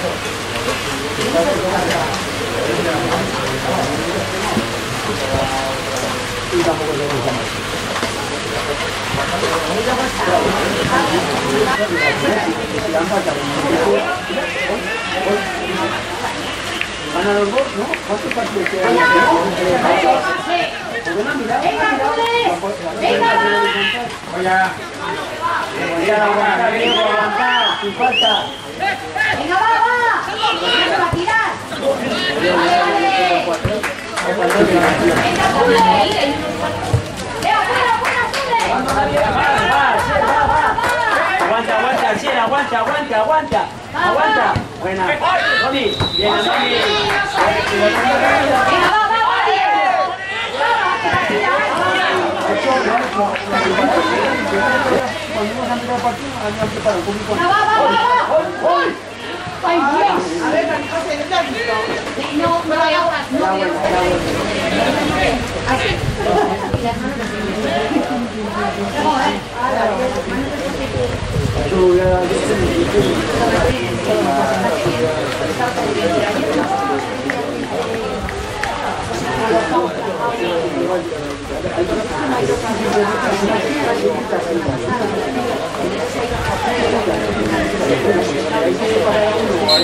A dos, ¿no? ¿Cuántos partidos quedan? ¡Venga! ¡Venga. ¡Venga! ¡Venga, Aguanta, aguanta, aguanta, aguanta, aguanta. Aguanta. Buena. Tony, bien, Tony. ¡Venga, va, va, poquito. ¡Va, va, va, va! ¡Uy! ¡Ay, Dios! A ver, no, no hay agua. Ya bueno, ya bueno. Tú ya Venga, va, va. Va.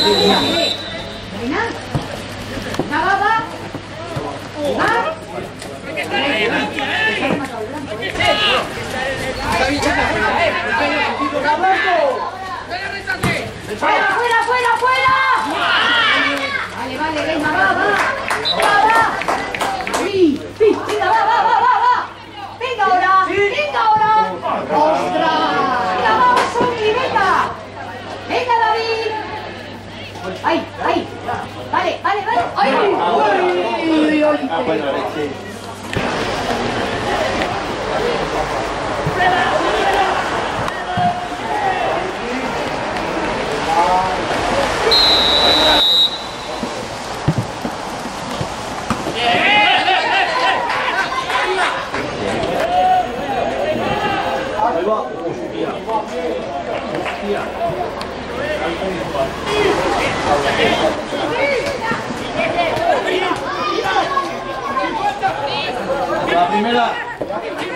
¡Fuera, fuera, fuera, fuera! Vale, vale, venga, va, va. Sí, sí, venga, va, va, va, va, va. Venga ahora, venga ahora. ¡Ostras! Venga, vamos, Sofi, venga. Venga, David. ¡Ay, ay! Vale, vale, vale. ¡Ay! ¡Uy, uy, uy! La primera.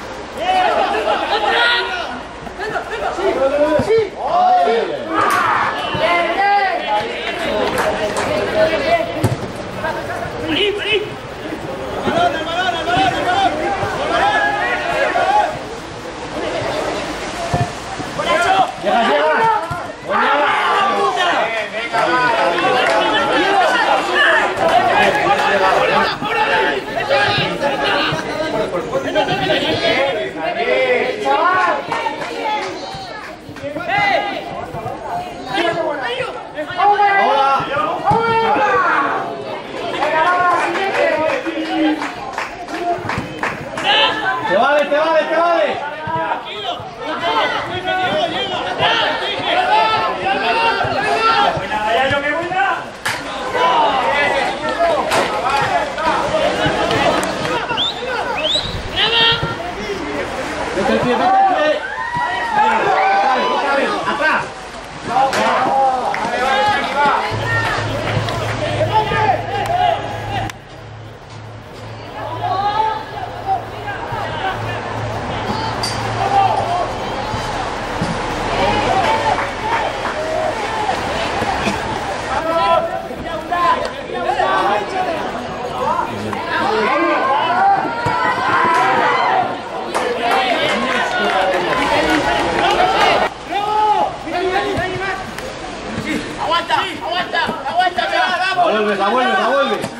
Ahora. el pie. vuelves, la vuelve, la vuelves.